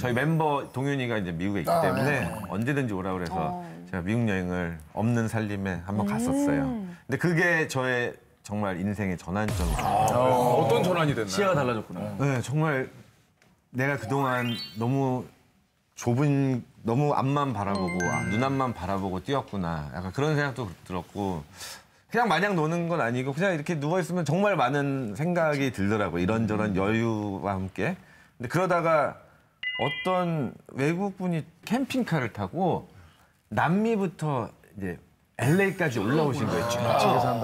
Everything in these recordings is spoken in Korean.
저희 멤버 동윤이가 이제 미국에 있기 때문에 언제든지 오라 그래서 제가 미국 여행을 없는 살림에 한번 갔었어요. 근데 그게 저의 정말 인생의 전환점이에요. 어떤 전환이 됐나요? 시야가 달라졌구나. 네, 정말 내가 그동안 너무 좁은 너무 앞만 바라보고 아, 눈앞만 바라보고 뛰었구나. 약간 그런 생각도 들었고 그냥 마냥 노는 건 아니고 그냥 이렇게 누워 있으면 정말 많은 생각이 들더라고. 요 이런저런 여유와 함께. 근데 그러다가 어떤 외국 분이 캠핑카를 타고 남미부터 이제 LA까지 올라오신 거예요. 쭉.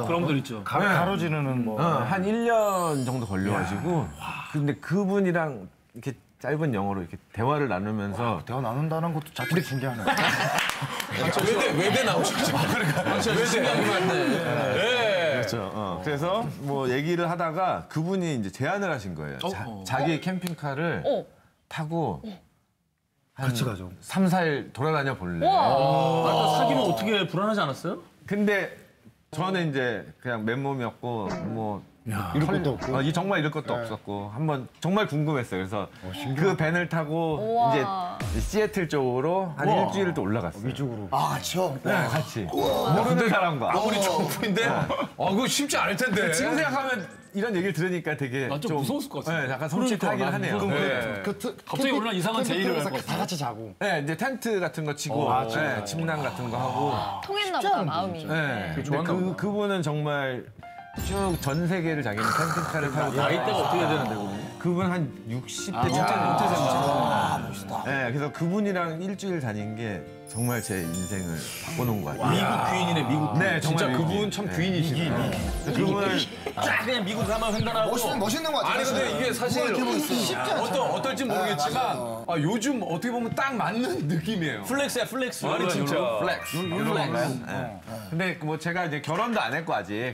그런 분들 있죠. 가, 가로 지르는 뭐. 어, 한 1년 정도 걸려가지고 근데 그분이랑 이렇게 짧은 영어로 이렇게 대화를 나누면서 대화 나눈다는 것도 자체로 신기하네. 외대 외대 나오셨죠? 외대. 그렇죠. 어, 그래서 뭐 얘기를 하다가 그분이 이제 제안을 하신 거예요. 자, 기 캠핑카를 어. 타고 한 같이 가죠. 3, 4일 돌아다녀 볼래. 아까 사귀면 어떻게 불안하지 않았어요? 근데 저는 이제 그냥 맨몸이었고 뭐 이럴 것도 없고. 네. 어, 이 정말 이럴 것도 없었고 한번 정말 궁금했어요. 그래서 그 밴을 타고 우와. 이제 시애틀 쪽으로 한 일주일을 또 올라갔어요. 위쪽으로. 아, 같이요? 네, 같이. 모르는 사람과. 아무리 초보인데 어 그거 쉽지 않을 텐데. 지금 생각하면 이런 얘기를 들으니까 되게 아, 좀 무서웠을 것 같아요. 네, 약간 섬찟하긴 그러니까, 하네요. 무서운 네. 그 트, 갑자기 올라 이상한 제의를 캠핑장에서 할것 다 같이 자고. 네, 이제 텐트 같은 거 치고, 아, 네? 침낭 같은 거 하고. 통했나 보다 마음이. 네. 그. 그분은 정말 쭉 전 세계를 자기는 캠핑카를 타고 나이대가 어떻게 되는데, 그분? 그분 한 60대 아, 진짜 아, 멋있다. 네, 그래서 그분이랑 일주일 다닌 게 정말 제 인생을 바꿔놓은 것 같아요. 미국 귀인이네, 미국. 네, 진짜 정말 그분 참 귀인이시네. 그분을 쫙 그냥 미국 가면 횡단하고. 멋있는, 멋있는 것 같아요. 아니 근데 이게 사실. 어떤 어떨지 모르겠지만 아, 요즘 어떻게 보면 딱 맞는 느낌이에요. flex야, flex. 아니 진짜. flex. flex. 근데 뭐 제가 이제 결혼도 안 했고 아직